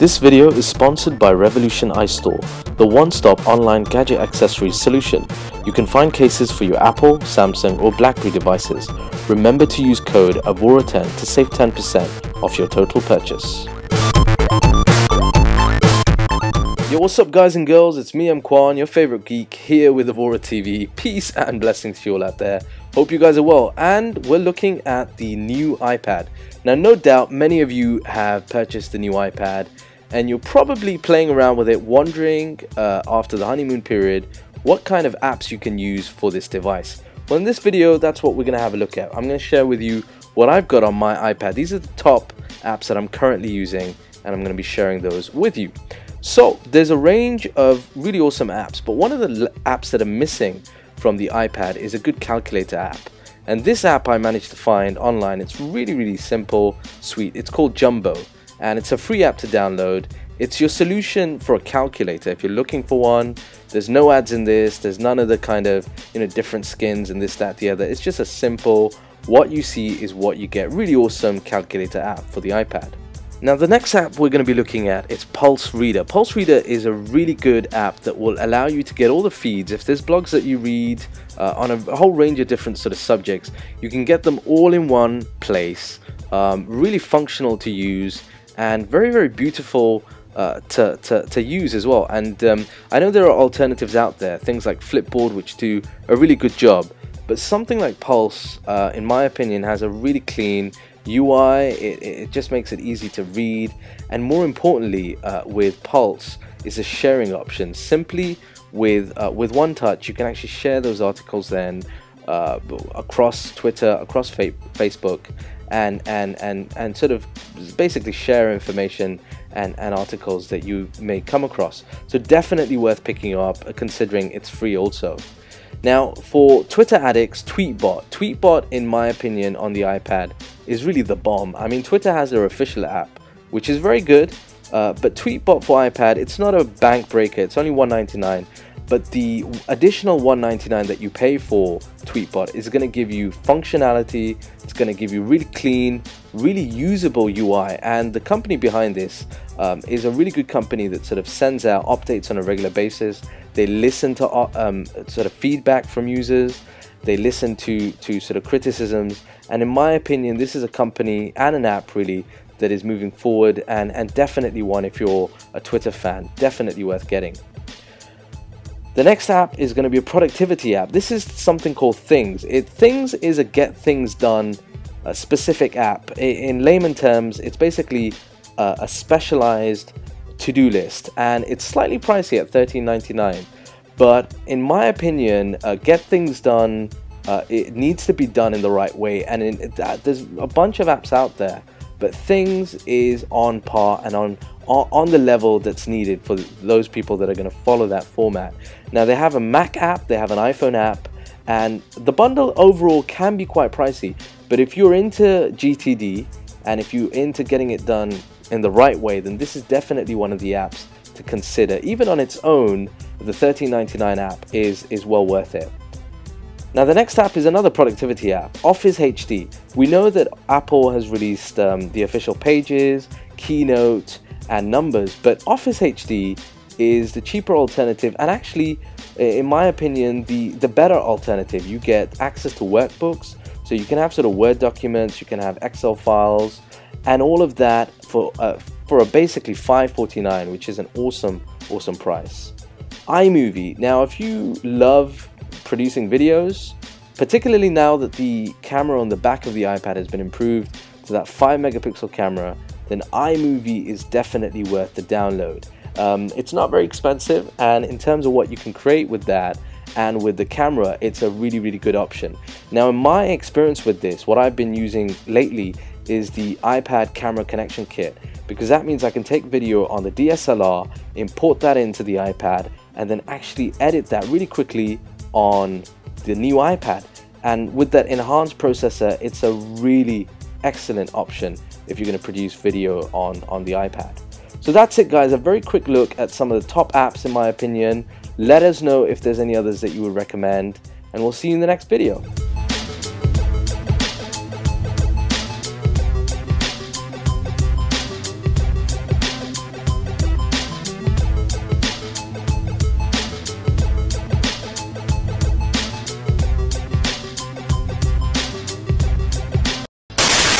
This video is sponsored by Revolution iStore, the one-stop online gadget accessories solution. You can find cases for your Apple, Samsung or BlackBerry devices. Remember to use code AVORAH10 to save 10% off your total purchase. Yo, what's up guys and girls? It's me, EMKWAN, your favorite geek, here with Avorah TV. Peace and blessings to you all out there. Hope you guys are well. And we're looking at the new iPad. Now, no doubt many of you have purchased the new iPad and you're probably playing around with it wondering uh, after the honeymoon period what kind of apps you can use for this device. Well in this video that's what we're going to have a look at. I'm going to share with you what I've got on my iPad. These are the top apps that I'm currently using and I'm going to be sharing those with you. So there's a range of really awesome apps but one of the apps that are missing from the iPad is a good calculator app. And this app I managed to find online. It's really really simple, sweet. It's called Jumbo and it's a free app to download. It's your solution for a calculator. If you're looking for one, there's no ads in this, there's none of the kind of, you know, different skins and this, that, the other. It's just a simple, what you see is what you get. Really awesome calculator app for the iPad. Now the next app we're going to be looking at is Pulse Reader. Pulse Reader is a really good app that will allow you to get all the feeds. If there's blogs that you read uh, on a whole range of different sort of subjects, you can get them all in one place. Um, really functional to use and very very beautiful uh, to, to, to use as well. And um, I know there are alternatives out there things like Flipboard which do a really good job but something like Pulse uh, in my opinion has a really clean UI it, it just makes it easy to read. And more importantly uh, with Pulse is a sharing option. Simply with uh, with one touch you can actually share those articles then uh, across Twitter across fa Facebook and and and and sort of basically share information and, and articles that you may come across. So definitely worth picking up uh, considering it's free also. Now for Twitter addicts, Tweetbot. Tweetbot in my opinion on the iPad is really the bomb. I mean Twitter has their official app which is very good uh, but Tweetbot for iPad it's not a bank breaker it's only 199 but the additional 199 that you pay for Tweetbot is going to give you functionality, it's going to give you really clean, really usable UI, and the company behind this um, is a really good company that sort of sends out updates on a regular basis. They listen to uh, um, sort of feedback from users, they listen to, to sort of criticisms, and in my opinion, this is a company and an app really that is moving forward and, and definitely one if you're a Twitter fan, definitely worth getting. The next app is going to be a productivity app. This is something called Things. It, Things is a get things done a specific app. In layman terms, it's basically a, a specialized to-do list and it's slightly pricey at $13.99 but in my opinion uh, get things done uh, it needs to be done in the right way and in, uh, there's a bunch of apps out there but things is on par and on on the level that's needed for those people that are going to follow that format. Now they have a Mac app, they have an iPhone app, and the bundle overall can be quite pricey. But if you're into GTD and if you're into getting it done in the right way, then this is definitely one of the apps to consider. Even on its own, the $13.99 app is, is well worth it. Now the next app is another productivity app, Office HD. We know that Apple has released um, the official pages, Keynote, and numbers, but Office HD is the cheaper alternative and actually, in my opinion, the, the better alternative. You get access to workbooks, so you can have sort of Word documents, you can have Excel files, and all of that for, uh, for a basically 549 which is an awesome, awesome price. iMovie. Now, if you love producing videos, particularly now that the camera on the back of the iPad has been improved to that 5 megapixel camera, then iMovie is definitely worth the download. Um, it's not very expensive, and in terms of what you can create with that, and with the camera it's a really really good option now in my experience with this what I've been using lately is the iPad camera connection kit because that means I can take video on the DSLR import that into the iPad and then actually edit that really quickly on the new iPad. And with that enhanced processor, it's a really excellent option if you're going to produce video on, on the iPad. So that's it guys, a very quick look at some of the top apps in my opinion. Let us know if there's any others that you would recommend and we'll see you in the next video.